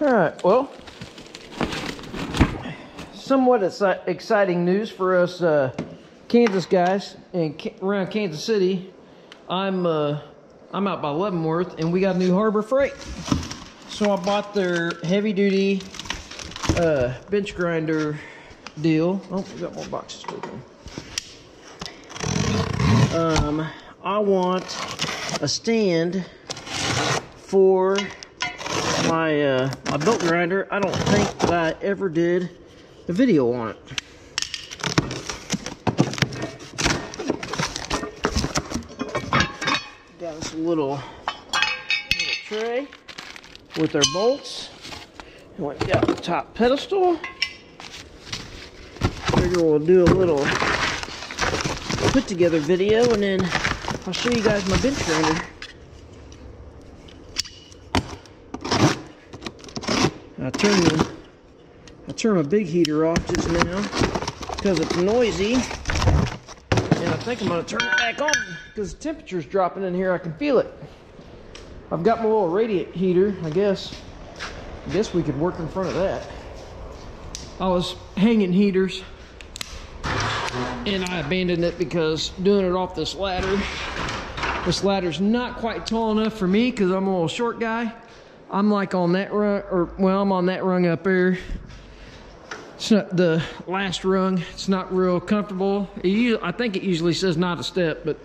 All right, well, somewhat exciting news for us uh, Kansas guys and around Kansas City. I'm uh, I'm out by Leavenworth, and we got a new Harbor Freight. So I bought their heavy duty uh, bench grinder deal. Oh, we got more boxes open. Um, I want a stand for my uh, my belt grinder. I don't think that I ever did a video on it. Got this little, little tray with our bolts. And we got the top pedestal. Figure we'll do a little put together video and then I'll show you guys my bench grinder. I turned the I turned my big heater off just now because it's noisy. And I think I'm gonna turn it back on because the temperature's dropping in here. I can feel it. I've got my little radiant heater, I guess. I guess we could work in front of that. I was hanging heaters and I abandoned it because doing it off this ladder, this ladder's not quite tall enough for me because I'm a little short guy. I'm like on that rung, or well, I'm on that rung up there. It's not the last rung. It's not real comfortable. I think it usually says not a step, but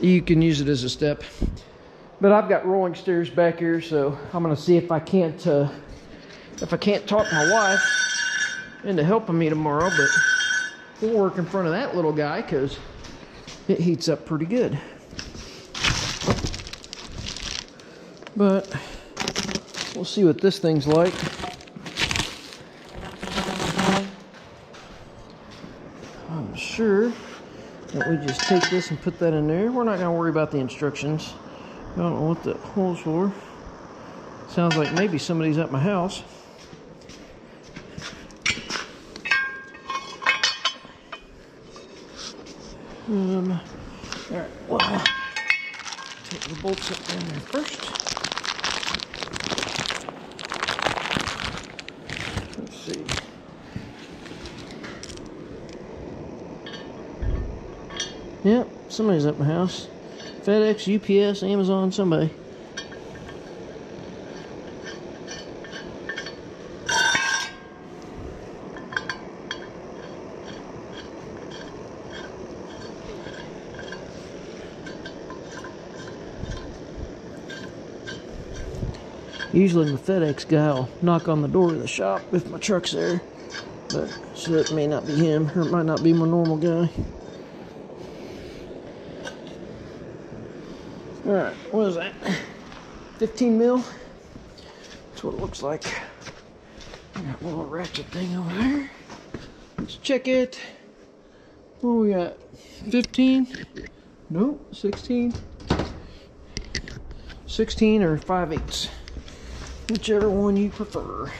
you can use it as a step. But I've got rolling stairs back here, so I'm gonna see if I can't uh, if I can't talk my wife into helping me tomorrow. But we'll work in front of that little guy because it heats up pretty good. But we'll see what this thing's like. I'm sure that we just take this and put that in there. We're not going to worry about the instructions. I don't know what the hole's for. Sounds like maybe somebody's at my house. Um, all right, well, take the bolts up in there first. Let's see. Yep, somebody's at my house. FedEx, UPS, Amazon, somebody. Usually the FedEx guy will knock on the door of the shop if my truck's there. But so it may not be him, or it might not be my normal guy. Alright, what is that? 15 mil? That's what it looks like. Got little ratchet thing over there. Let's check it. What we got? 15? Nope, 16. 16 or 5 eighths. Whichever one you prefer.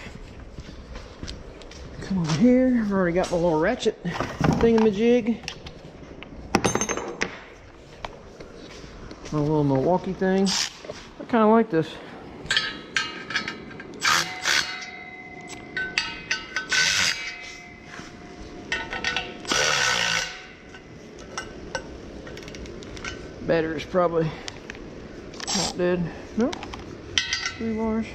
Come over here. I've already got my little ratchet thingamajig. My little Milwaukee thing. I kind of like this. Battery's probably not dead. No, three bars.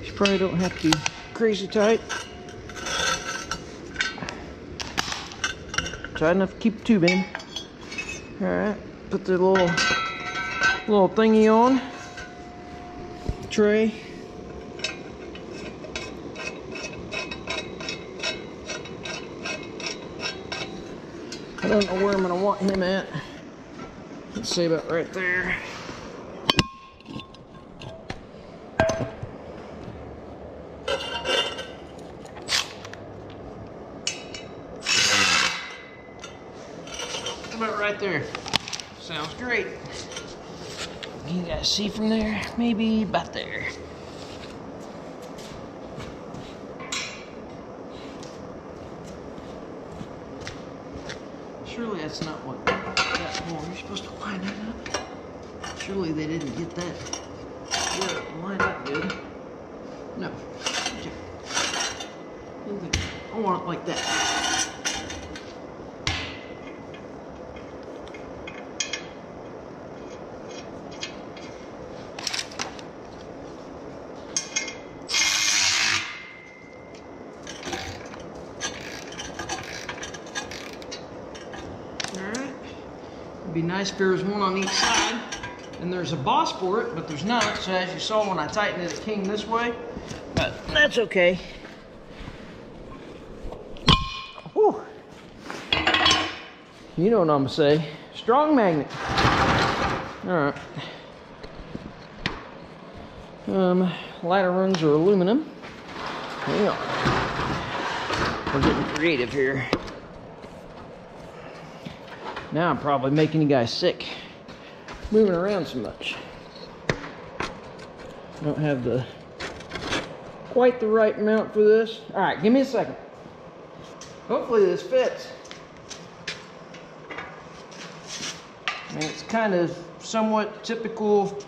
These probably don't have to be crazy tight. Enough to keep the tube in. Alright, put the little little thingy on. Tray. I don't know where I'm gonna want him at. Let's say about right there. Sounds great. You guys see from there? Maybe about there. Surely that's not what that hole. You're supposed to line that up. Surely they didn't get that it lined up good. No. I want it like that. Alright. It'd be nice if there was one on each side. And there's a boss for it, but there's not. So as you saw when I tightened it, it came this way. But that's okay. Whew. You know what I'm gonna say. Strong magnet. Alright. Um, ladder runs are aluminum. On. We're getting creative here. Now I'm probably making you guys sick. Moving around so much. Don't have the quite the right mount for this. All right, give me a second. Hopefully this fits. I it's kind of somewhat typical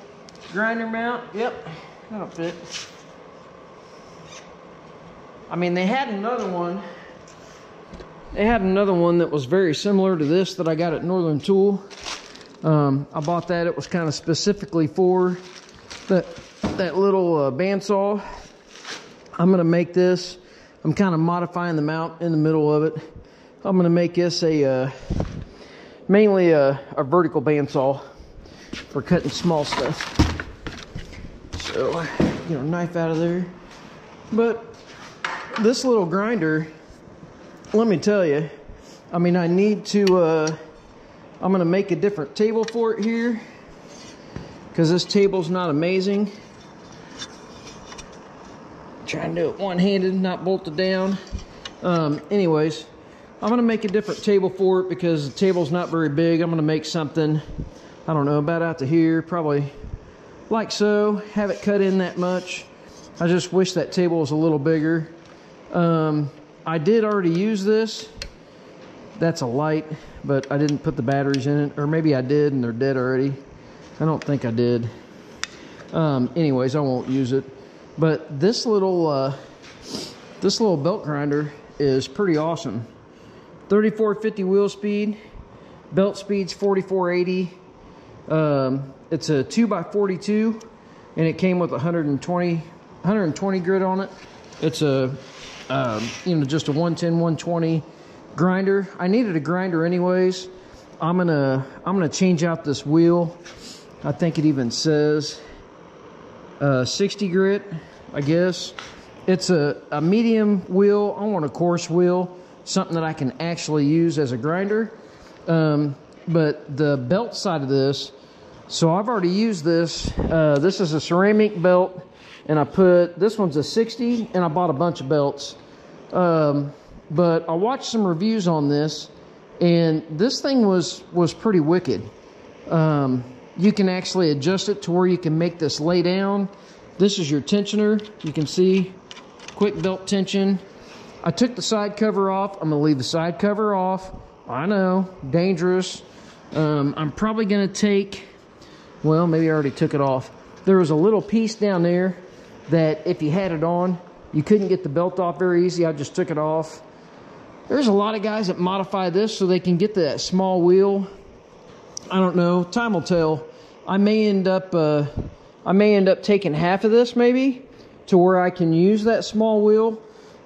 grinder mount. Yep, that'll fit. I mean, they had another one. They had another one that was very similar to this that I got at Northern Tool. Um, I bought that. It was kind of specifically for that that little uh, bandsaw. I'm gonna make this. I'm kind of modifying the mount in the middle of it. I'm gonna make this a uh, mainly a, a vertical bandsaw for cutting small stuff. So, get a knife out of there. But this little grinder, let me tell you, I mean, I need to, uh, I'm gonna make a different table for it here because this table's not amazing. Trying to do it one-handed, not bolted down. Um, anyways, I'm gonna make a different table for it because the table's not very big. I'm gonna make something, I don't know, about out to here, probably like so. Have it cut in that much. I just wish that table was a little bigger. Um, I did already use this. That's a light, but I didn't put the batteries in it. Or maybe I did and they're dead already. I don't think I did. Um, anyways, I won't use it. But this little, uh, this little belt grinder is pretty awesome. 3450 wheel speed, belt speed's 4480. Um, it's a 2x42 and it came with 120 120 grit on it it's a um, you know just a 110 120 grinder. I needed a grinder anyways. I'm gonna i'm gonna change out this wheel. I think it even says uh, 60 grit i guess. It's a, a medium wheel. I want a coarse wheel something that i can actually use as a grinder. Um, but the belt side of this so I've already used this. Uh, this is a ceramic belt, and I put this one's a 60, and I bought a bunch of belts. Um, but I watched some reviews on this, and this thing was was pretty wicked. Um, you can actually adjust it to where you can make this lay down. This is your tensioner. You can see quick belt tension. I took the side cover off. I'm gonna leave the side cover off. I know, dangerous. Um, I'm probably gonna take well, maybe I already took it off. There was a little piece down there that if you had it on, you couldn't get the belt off very easy. I just took it off. There's a lot of guys that modify this so they can get that small wheel. I don't know. Time will tell. I may end up, uh, I may end up taking half of this maybe to where I can use that small wheel.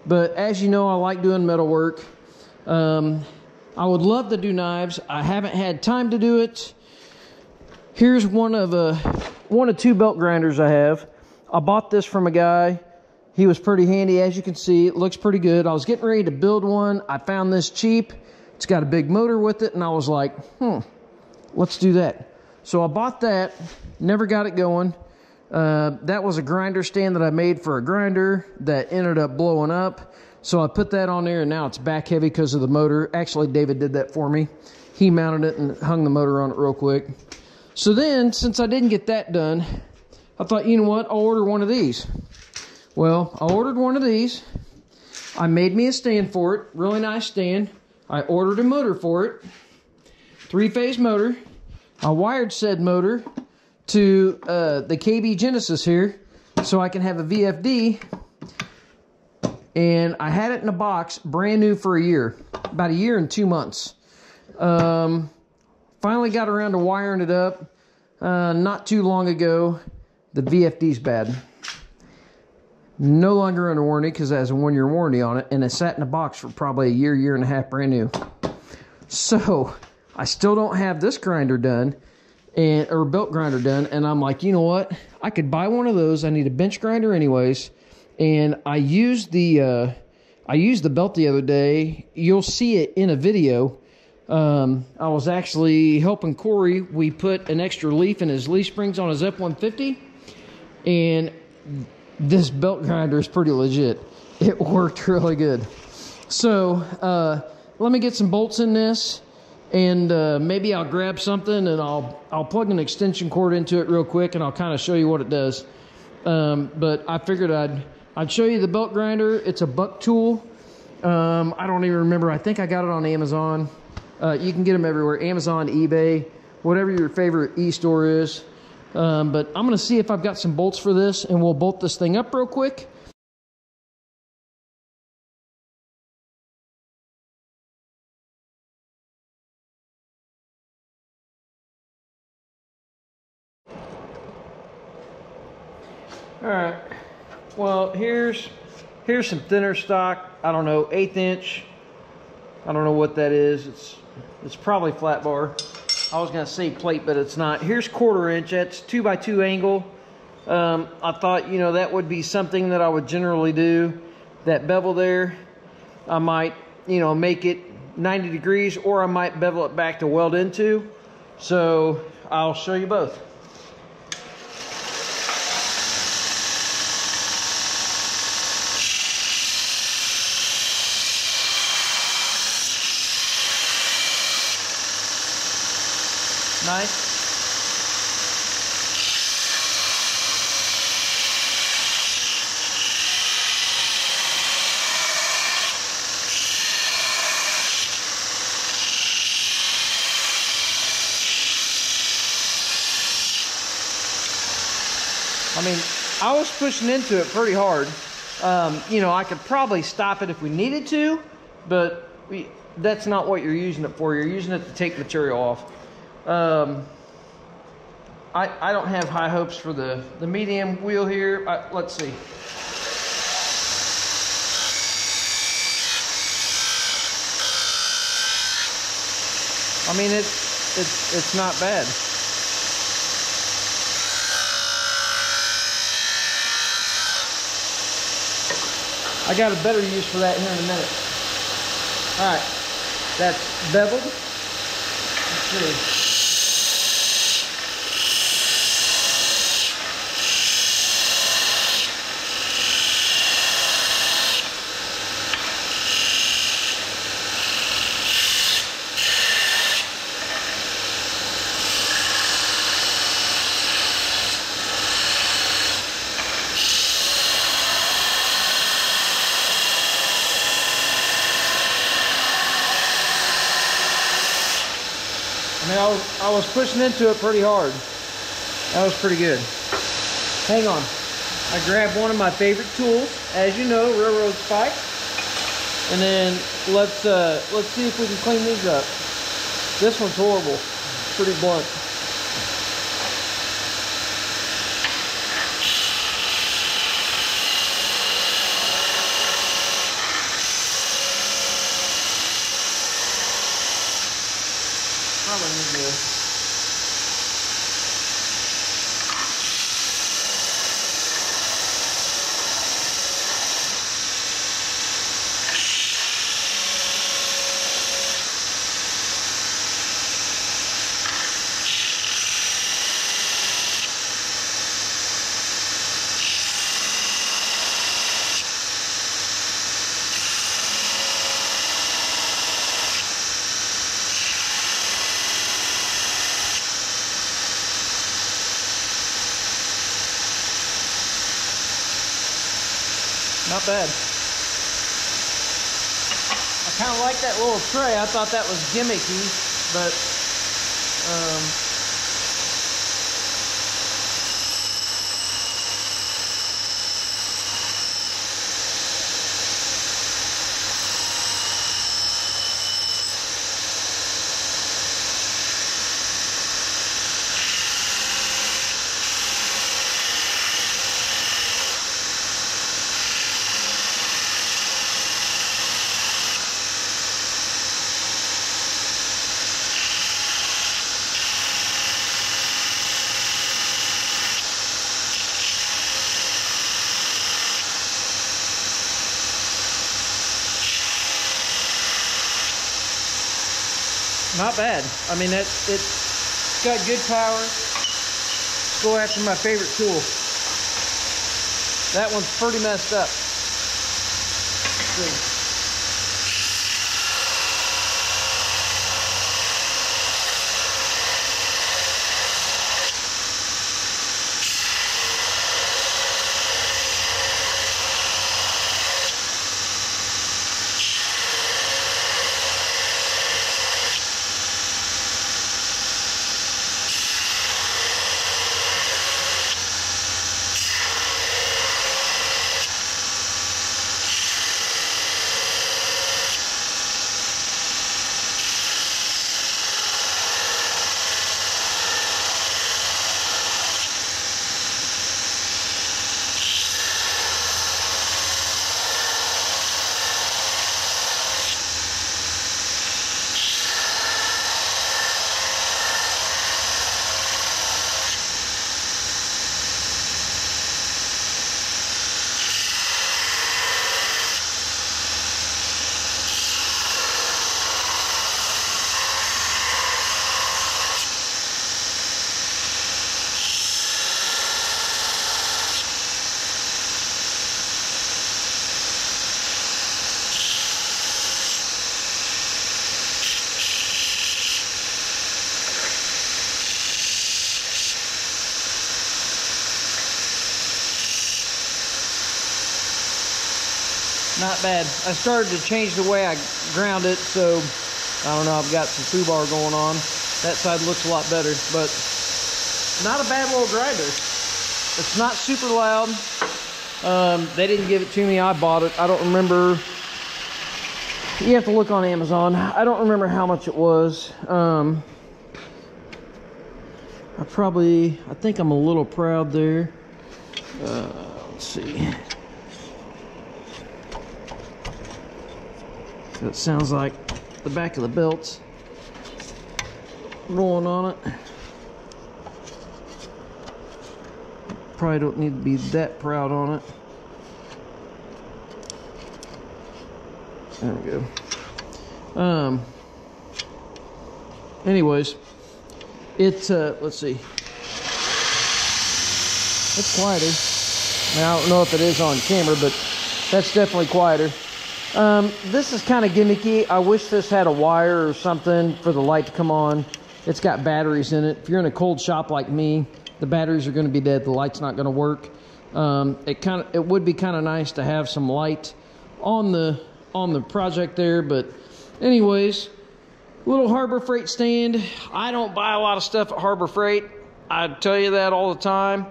But as you know, I like doing metal work. Um, I would love to do knives. I haven't had time to do it. Here's one of uh, one of two belt grinders I have. I bought this from a guy. He was pretty handy, as you can see. It looks pretty good. I was getting ready to build one. I found this cheap. It's got a big motor with it, and I was like, hmm, let's do that. So I bought that. Never got it going. Uh, that was a grinder stand that I made for a grinder that ended up blowing up. So I put that on there, and now it's back heavy because of the motor. Actually, David did that for me. He mounted it and hung the motor on it real quick. So then, since I didn't get that done, I thought, you know what, I'll order one of these. Well, I ordered one of these. I made me a stand for it, really nice stand. I ordered a motor for it, three-phase motor. I wired said motor to uh, the KB Genesis here so I can have a VFD. And I had it in a box, brand new for a year, about a year and two months. Um, finally got around to wiring it up uh, not too long ago. The VFD's bad. No longer under warranty because it has a one year warranty on it, and it sat in a box for probably a year, year and a half, brand new. So I still don't have this grinder done and or belt grinder done and i'm like you know what? I could buy one of those. I need a bench grinder anyways. And i used the uh, i used the belt the other day. You'll see it in a video. Um, i was actually helping corey. We put an extra leaf in his leaf springs on his f-150 and this belt grinder is pretty legit it worked really good so uh, let me get some bolts in this and uh, maybe I'll grab something and I'll I'll plug an extension cord into it real quick and I'll kind of show you what it does. Um, but I figured I'd I'd show you the belt grinder. It's a buck tool. Um, I don't even remember. I think I got it on Amazon. Uh, you can get them everywhere: Amazon, eBay, whatever your favorite e-store is. Um, but I'm gonna see if I've got some bolts for this, and we'll bolt this thing up real quick. All right. Well, here's here's some thinner stock. I don't know, eighth inch. I don't know what that is. It's it's probably flat bar. I was gonna say plate, but it's not. Here's quarter inch. That's two by two angle. Um, I thought you know that would be something that I would generally do. That bevel there, I might you know make it 90 degrees, or I might bevel it back to weld into. So I'll show you both. I mean, I was pushing into it pretty hard. Um, you know, I could probably stop it if we needed to, but we, that's not what you're using it for. You're using it to take material off. Um, I, I don't have high hopes for the, the medium wheel here. I, let's see. I mean, it's, it's, it's not bad. I got a better use for that here in a minute. All right, that's beveled. Let's see. I was, I was pushing into it pretty hard. That was pretty good. Hang on. I grabbed one of my favorite tools, as you know, railroad spike. And then let's uh, let's see if we can clean these up. This one's horrible. Pretty blunt. probably need to Not bad. I kind of like that little tray. I thought that was gimmicky, but um, not bad. I mean, that it's got good power. Go after my favorite tool. That one's pretty messed up. Not bad. I started to change the way I ground it, so I don't know, I've got some foobar going on. That side looks a lot better, but not a bad little grinder. It's not super loud. Um, they didn't give it to me, I bought it. I don't remember, you have to look on Amazon. I don't remember how much it was. Um, I probably, I think I'm a little proud there. Uh, let's see. It sounds like the back of the belt's rolling on it. Probably don't need to be that proud on it. There we go. Um. Anyways, it's uh, let's see. It's quieter. I, mean, I don't know if it is on camera, but that's definitely quieter. Um, this is kind of gimmicky. I wish this had a wire or something for the light to come on. It's got batteries in it. If you're in a cold shop like me, the batteries are going to be dead. The light's not going to work. Um, it kind of it would be kind of nice to have some light on the on the project there. But anyways, little Harbor Freight stand. I don't buy a lot of stuff at Harbor Freight. I tell you that all the time.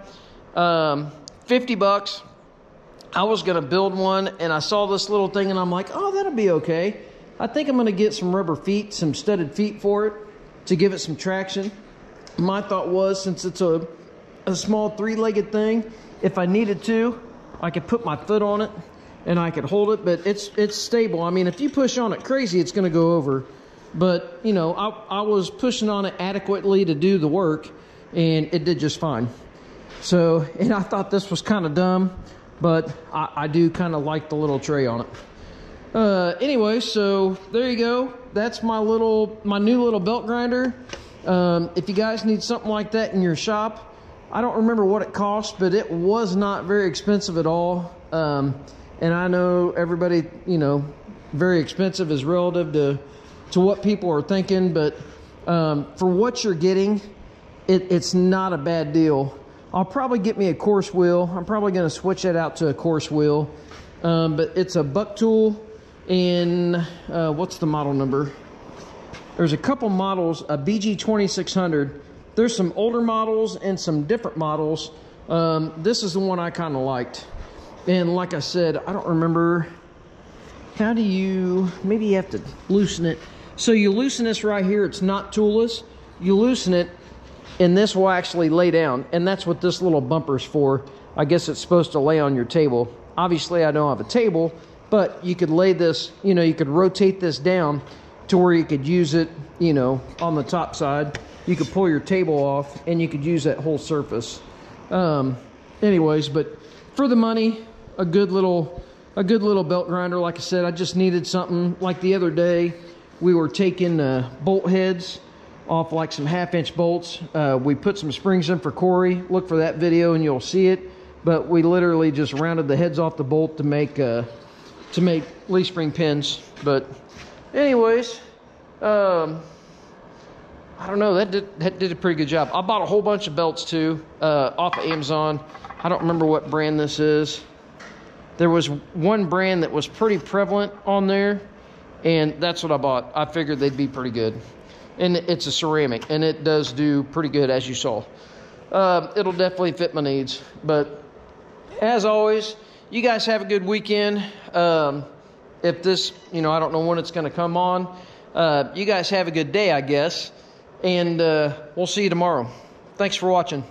Um, 50 bucks I was going to build one and I saw this little thing and I'm like, oh, that'll be okay. I think I'm going to get some rubber feet, some studded feet for it to give it some traction. My thought was since it's a, a small three-legged thing, if I needed to, I could put my foot on it and I could hold it, but it's it's stable. I mean, if you push on it crazy, it's going to go over. But, you know, I, I was pushing on it adequately to do the work and it did just fine. So, and I thought this was kind of dumb but I, I do kind of like the little tray on it. Uh, anyway, so there you go. That's my little, my new little belt grinder. Um, if you guys need something like that in your shop, I don't remember what it cost, but it was not very expensive at all. Um, and I know everybody, you know, very expensive is relative to to what people are thinking, but um, for what you're getting, it, it's not a bad deal. I'll probably get me a coarse wheel. I'm probably going to switch that out to a coarse wheel. Um, but it's a buck tool in, uh, what's the model number? There's a couple models, a BG2600. There's some older models and some different models. Um, this is the one I kind of liked. And like I said, I don't remember, how do you, maybe you have to loosen it. So you loosen this right here, it's not toolless. You loosen it, and this will actually lay down and that's what this little bumper's for. I guess it's supposed to lay on your table. Obviously i don't have a table but you could lay this you know you could rotate this down to where you could use it you know on the top side. You could pull your table off and you could use that whole surface. Um, anyways but for the money a good little a good little belt grinder. Like i said i just needed something. Like the other day we were taking uh, bolt heads off like some half inch bolts. Uh, we put some springs in for Corey. Look for that video and you'll see it. But we literally just rounded the heads off the bolt to make uh, to make leaf spring pins. But anyways, um, I don't know. That did that did a pretty good job. I bought a whole bunch of belts too uh, off of Amazon. I don't remember what brand this is. There was one brand that was pretty prevalent on there, and that's what I bought. I figured they'd be pretty good. And it's a ceramic, and it does do pretty good, as you saw. Uh, it'll definitely fit my needs. But as always, you guys have a good weekend. Um, if this, you know, I don't know when it's going to come on. Uh, you guys have a good day, I guess. And uh, we'll see you tomorrow. Thanks for watching.